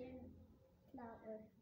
make a competition flower.